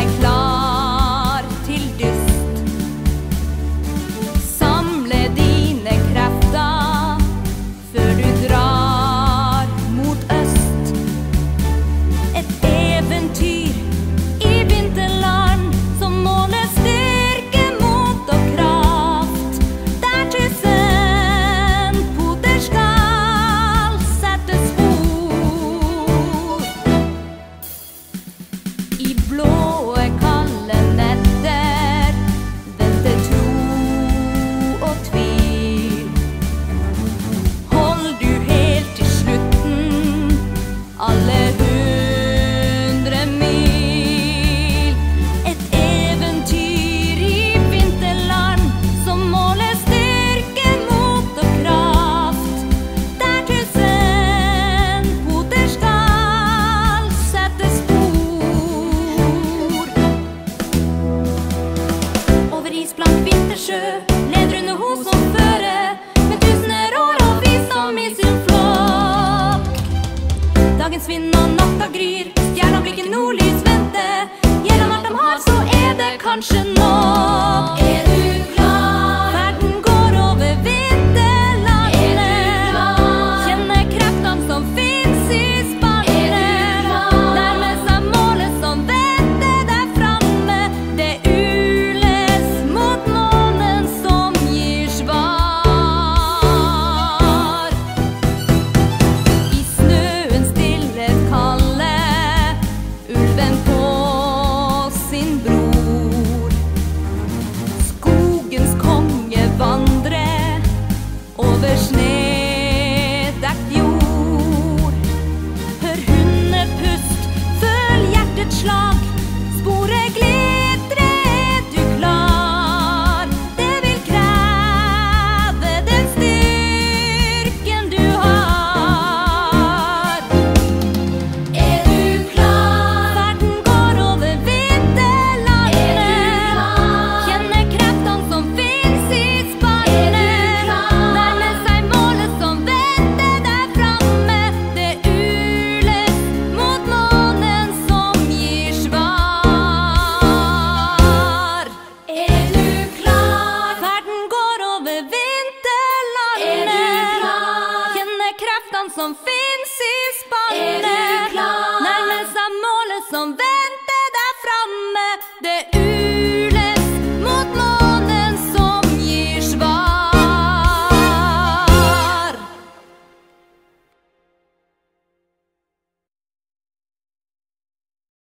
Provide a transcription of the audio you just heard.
like long Dagens vind og natta gryr, stjerna blikket nordlys, vente. Gjennom alt de har, så er det kanskje nok. som finns